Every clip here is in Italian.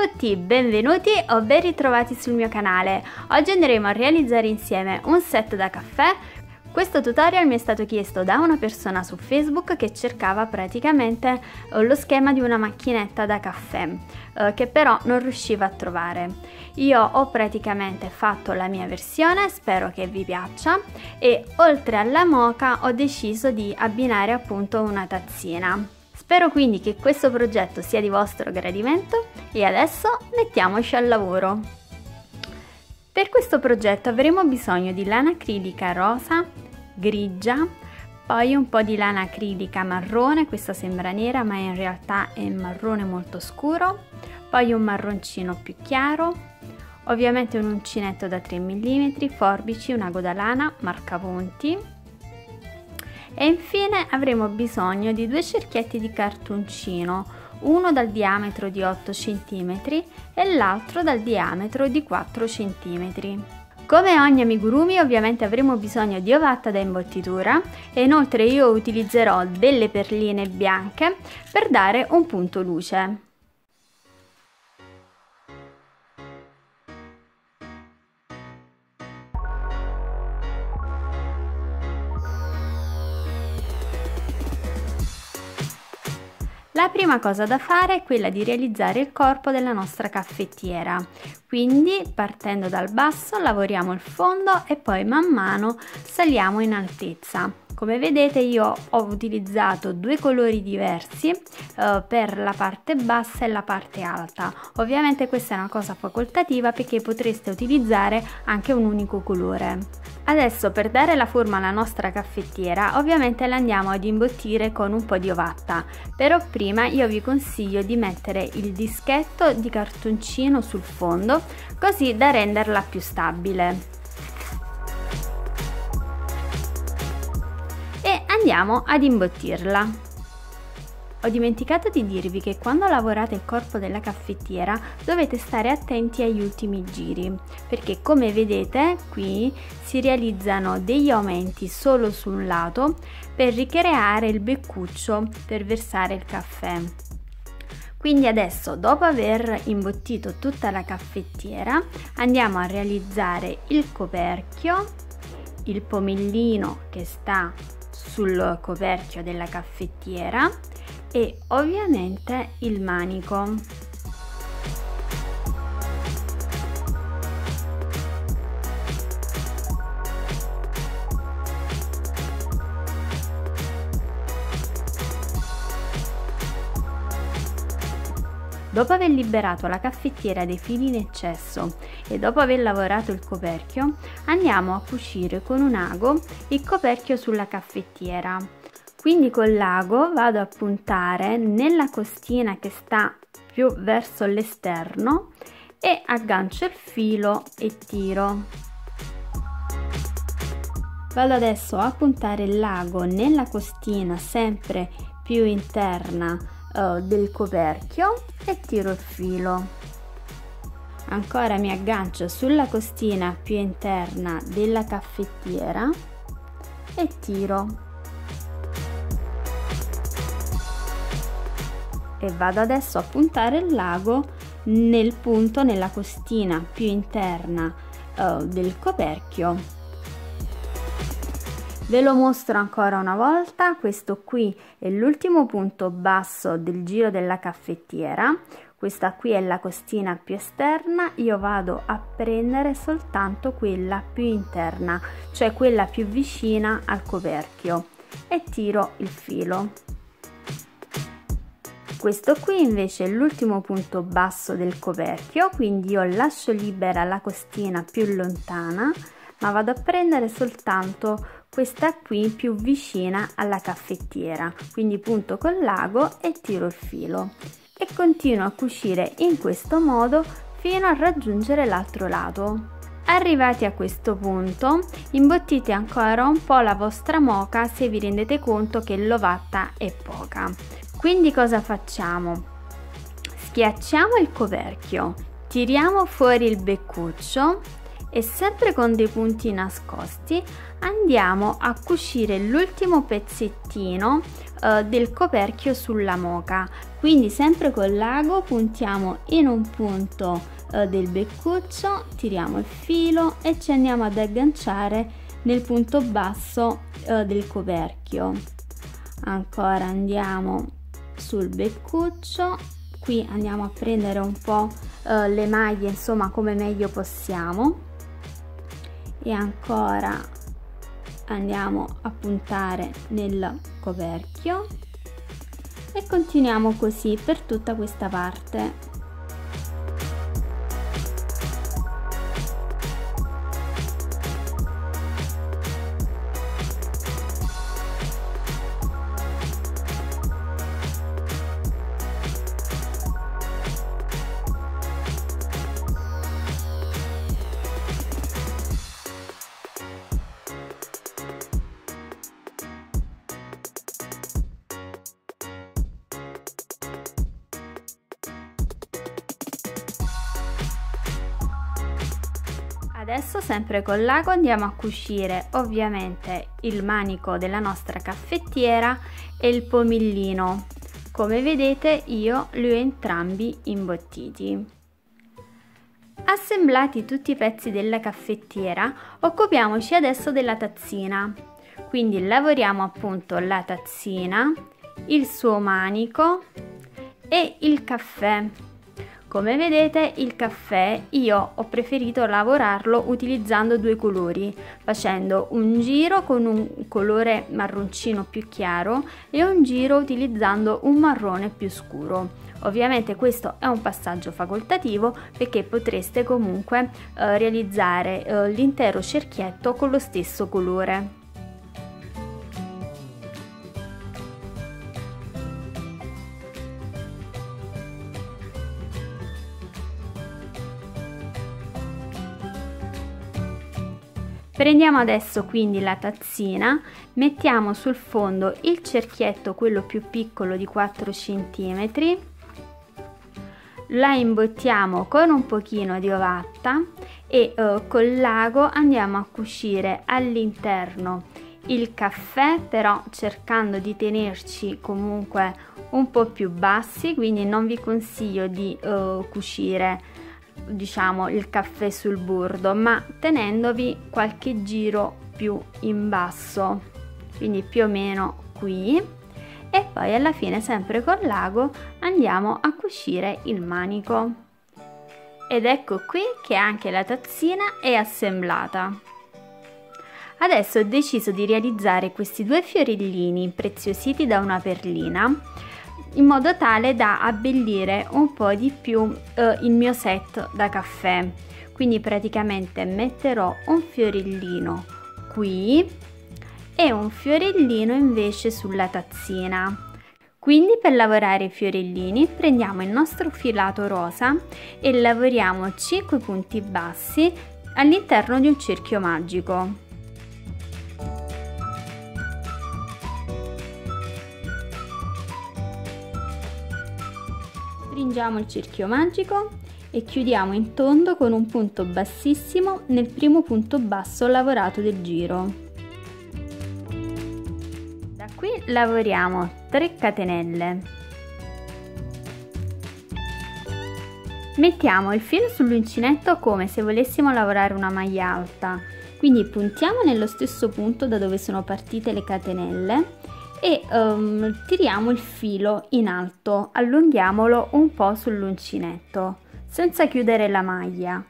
Tutti, benvenuti o ben ritrovati sul mio canale. Oggi andremo a realizzare insieme un set da caffè. Questo tutorial mi è stato chiesto da una persona su Facebook che cercava praticamente eh, lo schema di una macchinetta da caffè eh, che però non riusciva a trovare. Io ho praticamente fatto la mia versione, spero che vi piaccia e oltre alla moca ho deciso di abbinare appunto una tazzina. Spero quindi che questo progetto sia di vostro gradimento e adesso mettiamoci al lavoro. Per questo progetto avremo bisogno di lana acrilica rosa, grigia, poi un po' di lana acrilica marrone, questa sembra nera ma in realtà è marrone molto scuro, poi un marroncino più chiaro, ovviamente un uncinetto da 3 mm, forbici, un ago da lana, marcapunti, e infine avremo bisogno di due cerchietti di cartoncino, uno dal diametro di 8 cm e l'altro dal diametro di 4 cm. Come ogni amigurumi ovviamente avremo bisogno di ovatta da imbottitura e inoltre io utilizzerò delle perline bianche per dare un punto luce. La prima cosa da fare è quella di realizzare il corpo della nostra caffettiera, quindi partendo dal basso lavoriamo il fondo e poi man mano saliamo in altezza. Come vedete io ho utilizzato due colori diversi eh, per la parte bassa e la parte alta. Ovviamente questa è una cosa facoltativa perché potreste utilizzare anche un unico colore. Adesso per dare la forma alla nostra caffettiera ovviamente la andiamo ad imbottire con un po' di ovatta, però prima io vi consiglio di mettere il dischetto di cartoncino sul fondo così da renderla più stabile. Andiamo ad imbottirla. Ho dimenticato di dirvi che quando lavorate il corpo della caffettiera dovete stare attenti agli ultimi giri perché come vedete qui si realizzano degli aumenti solo su un lato per ricreare il beccuccio per versare il caffè. Quindi adesso dopo aver imbottito tutta la caffettiera andiamo a realizzare il coperchio, il pomellino che sta sul coperchio della caffettiera e ovviamente il manico Dopo aver liberato la caffettiera dei fili in eccesso e dopo aver lavorato il coperchio, andiamo a cucire con un ago il coperchio sulla caffettiera. Quindi con l'ago vado a puntare nella costina che sta più verso l'esterno e aggancio il filo e tiro. Vado adesso a puntare l'ago nella costina sempre più interna uh, del coperchio e tiro il filo. Ancora mi aggancio sulla costina più interna della caffettiera e tiro. E vado adesso a puntare il lago nel punto nella costina più interna uh, del coperchio Ve lo mostro ancora una volta, questo qui è l'ultimo punto basso del giro della caffettiera, questa qui è la costina più esterna, io vado a prendere soltanto quella più interna, cioè quella più vicina al coperchio e tiro il filo. Questo qui invece è l'ultimo punto basso del coperchio, quindi io lascio libera la costina più lontana, ma vado a prendere soltanto questa qui più vicina alla caffettiera. Quindi punto col lago e tiro il filo. E continuo a cucire in questo modo fino a raggiungere l'altro lato. Arrivati a questo punto, imbottite ancora un po' la vostra moca se vi rendete conto che l'ovatta è poca. Quindi cosa facciamo? Schiacciamo il coperchio, tiriamo fuori il beccuccio e sempre con dei punti nascosti andiamo a cucire l'ultimo pezzettino uh, del coperchio sulla moca. Quindi sempre con l'ago puntiamo in un punto uh, del beccuccio tiriamo il filo e ci andiamo ad agganciare nel punto basso uh, del coperchio. Ancora andiamo sul beccuccio qui andiamo a prendere un po' le maglie insomma come meglio possiamo e ancora andiamo a puntare nel coperchio. E continuiamo così per tutta questa parte Adesso sempre con l'ago andiamo a cucire ovviamente il manico della nostra caffettiera e il pomillino. Come vedete io li ho entrambi imbottiti. Assemblati tutti i pezzi della caffettiera, occupiamoci adesso della tazzina. Quindi lavoriamo appunto la tazzina, il suo manico e il caffè. Come vedete il caffè io ho preferito lavorarlo utilizzando due colori, facendo un giro con un colore marroncino più chiaro e un giro utilizzando un marrone più scuro. Ovviamente questo è un passaggio facoltativo perché potreste comunque eh, realizzare eh, l'intero cerchietto con lo stesso colore. Prendiamo adesso quindi la tazzina, mettiamo sul fondo il cerchietto, quello più piccolo di 4 cm, la imbottiamo con un pochino di ovatta e eh, col lago andiamo a cucire all'interno il caffè però cercando di tenerci comunque un po' più bassi quindi non vi consiglio di eh, cucire diciamo il caffè sul burdo ma tenendovi qualche giro più in basso quindi più o meno qui. E poi alla fine sempre con l'ago andiamo a cucire il manico. Ed ecco qui che anche la tazzina è assemblata. Adesso ho deciso di realizzare questi due fiorellini preziositi da una perlina in modo tale da abbellire un po' di più eh, il mio set da caffè. Quindi praticamente metterò un fiorellino qui e un fiorellino invece sulla tazzina. Quindi per lavorare i fiorellini prendiamo il nostro filato rosa e lavoriamo 5 punti bassi all'interno di un cerchio magico stringiamo il cerchio magico e chiudiamo in tondo con un punto bassissimo nel primo punto basso lavorato del giro. Da qui lavoriamo 3 catenelle. Mettiamo il filo sull'uncinetto come se volessimo lavorare una maglia alta, quindi puntiamo nello stesso punto da dove sono partite le catenelle e um, tiriamo il filo in alto, allunghiamolo un po' sull'uncinetto senza chiudere la maglia.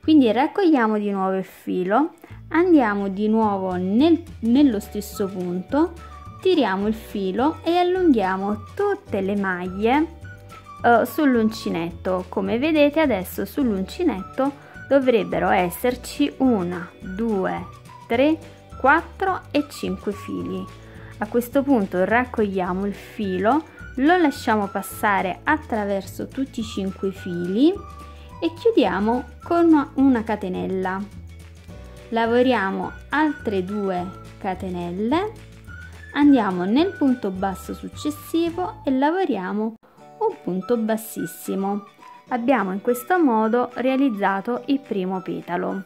Quindi raccogliamo di nuovo il filo, andiamo di nuovo nel, nello stesso punto, tiriamo il filo e allunghiamo tutte le maglie uh, sull'uncinetto. Come vedete adesso sull'uncinetto dovrebbero esserci una, due, tre, quattro e cinque fili. A questo punto raccogliamo il filo, lo lasciamo passare attraverso tutti i 5 fili e chiudiamo con una catenella. Lavoriamo altre due catenelle, andiamo nel punto basso successivo e lavoriamo un punto bassissimo. Abbiamo in questo modo realizzato il primo petalo.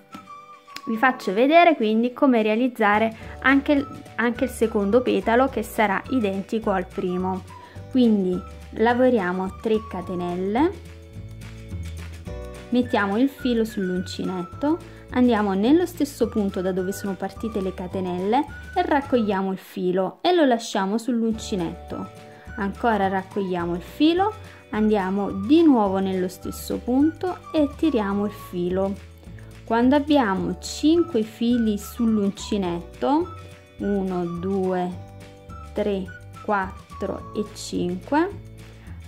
Vi faccio vedere quindi come realizzare anche anche il secondo petalo che sarà identico al primo. Quindi lavoriamo 3 catenelle, mettiamo il filo sull'uncinetto, andiamo nello stesso punto da dove sono partite le catenelle e raccogliamo il filo e lo lasciamo sull'uncinetto. Ancora raccogliamo il filo, andiamo di nuovo nello stesso punto e tiriamo il filo quando abbiamo 5 fili sull'uncinetto 1 2 3 4 e 5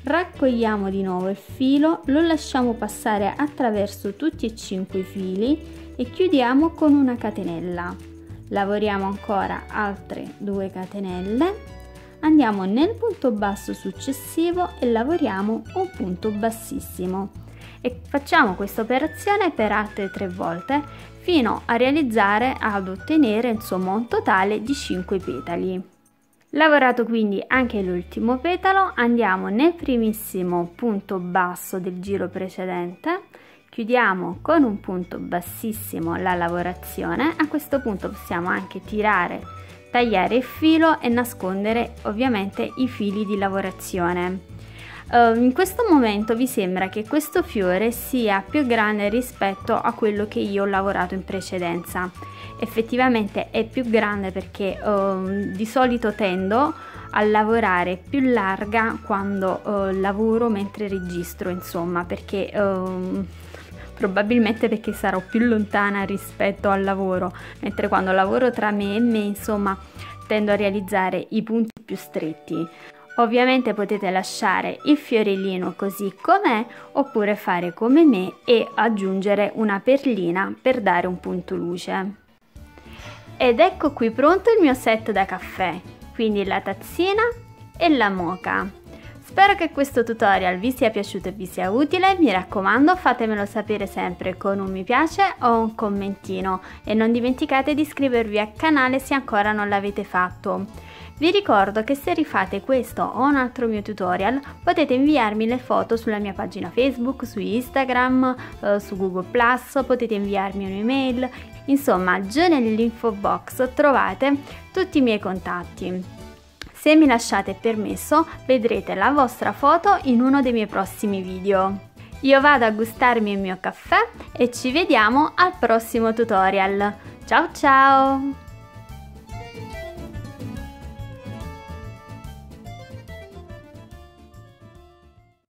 raccogliamo di nuovo il filo lo lasciamo passare attraverso tutti e 5 i fili e chiudiamo con una catenella. Lavoriamo ancora altre 2 catenelle. Andiamo nel punto basso successivo e lavoriamo un punto bassissimo e facciamo questa operazione per altre tre volte fino a realizzare ad ottenere insomma un totale di 5 petali. Lavorato quindi anche l'ultimo petalo, andiamo nel primissimo punto basso del giro precedente, chiudiamo con un punto bassissimo la lavorazione, a questo punto possiamo anche tirare, tagliare il filo e nascondere ovviamente i fili di lavorazione. Uh, in questo momento vi sembra che questo fiore sia più grande rispetto a quello che io ho lavorato in precedenza. Effettivamente è più grande perché uh, di solito tendo a lavorare più larga quando uh, lavoro mentre registro, insomma, perché ehm, probabilmente perché sarò più lontana rispetto al lavoro, mentre quando lavoro tra me e me, insomma, tendo a realizzare i punti più stretti. Ovviamente potete lasciare il fiorellino così com'è oppure fare come me e aggiungere una perlina per dare un punto luce. Ed ecco qui pronto il mio set da caffè, quindi la tazzina e la moca. Spero che questo tutorial vi sia piaciuto e vi sia utile, mi raccomando fatemelo sapere sempre con un mi piace o un commentino e non dimenticate di iscrivervi al canale se ancora non l'avete fatto. Vi ricordo che se rifate questo o un altro mio tutorial potete inviarmi le foto sulla mia pagina Facebook, su Instagram, eh, su Google+, potete inviarmi un'email, insomma giù nell'info box trovate tutti i miei contatti. Se mi lasciate permesso vedrete la vostra foto in uno dei miei prossimi video. Io vado a gustarmi il mio caffè e ci vediamo al prossimo tutorial. Ciao ciao!